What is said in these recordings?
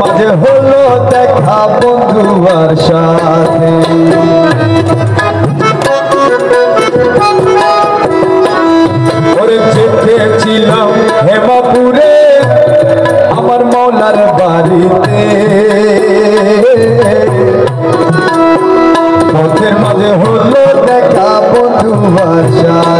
মাঝে হলো দেখা বন্ধু আর সাথে। যেতেছিলাম হেমাপুরে, আমার মৌলার বাড়িতে। পথের মাঝে হলো দেখা বন্ধু আর সাথে।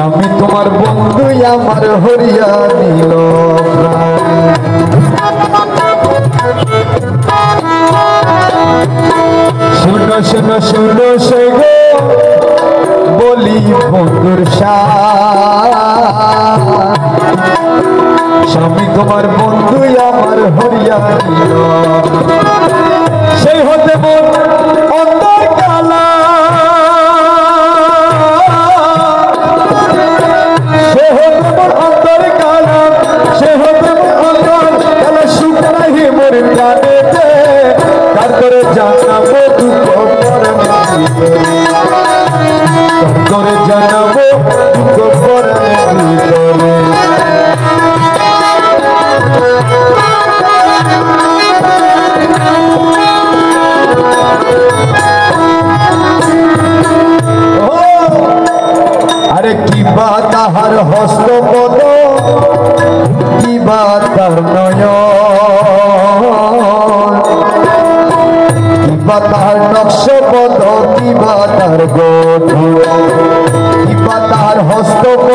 স্বামী তোমার বন্ধু আমার হরিয়া দিল শুনো শুনো শুনো সে গো বলি বন্ধুর স্বামী কার জানাব আরে কি বা তাহার হস্তপদ কি বা তার নয় কি বা তাহার নকশপদ কি বা তার গঠন কি বা তাহার হস্তপদ